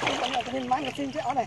Ông cái này, cái này.